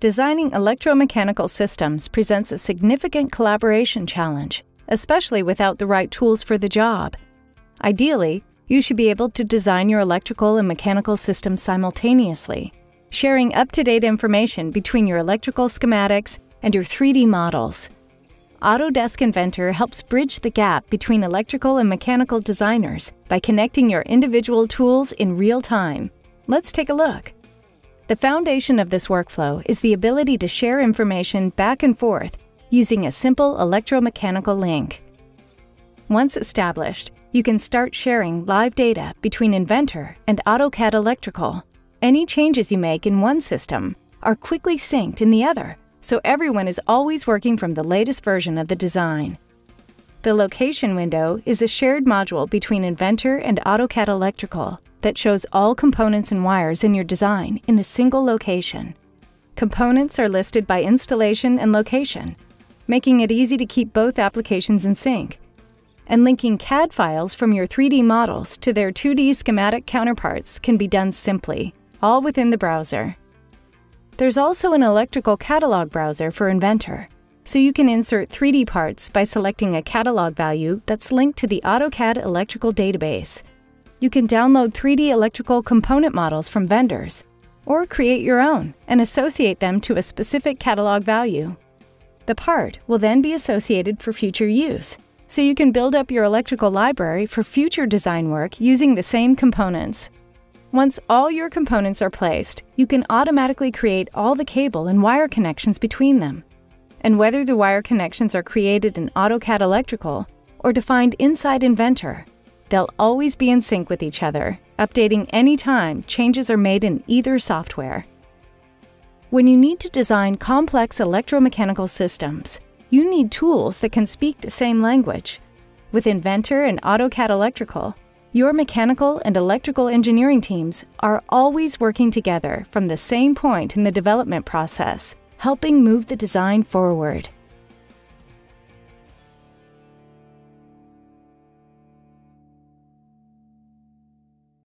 Designing electromechanical systems presents a significant collaboration challenge, especially without the right tools for the job. Ideally, you should be able to design your electrical and mechanical systems simultaneously, sharing up to date information between your electrical schematics and your 3D models. Autodesk Inventor helps bridge the gap between electrical and mechanical designers by connecting your individual tools in real time. Let's take a look. The foundation of this workflow is the ability to share information back and forth using a simple electromechanical link. Once established, you can start sharing live data between Inventor and AutoCAD Electrical. Any changes you make in one system are quickly synced in the other, so everyone is always working from the latest version of the design. The location window is a shared module between Inventor and AutoCAD Electrical that shows all components and wires in your design in a single location. Components are listed by installation and location, making it easy to keep both applications in sync. And linking CAD files from your 3D models to their 2D schematic counterparts can be done simply, all within the browser. There's also an electrical catalog browser for Inventor, so you can insert 3D parts by selecting a catalog value that's linked to the AutoCAD electrical database. You can download 3D electrical component models from vendors, or create your own and associate them to a specific catalog value. The part will then be associated for future use, so you can build up your electrical library for future design work using the same components. Once all your components are placed, you can automatically create all the cable and wire connections between them. And whether the wire connections are created in AutoCAD Electrical or defined inside Inventor, they'll always be in sync with each other, updating any time changes are made in either software. When you need to design complex electromechanical systems, you need tools that can speak the same language. With Inventor and AutoCAD Electrical, your mechanical and electrical engineering teams are always working together from the same point in the development process, helping move the design forward.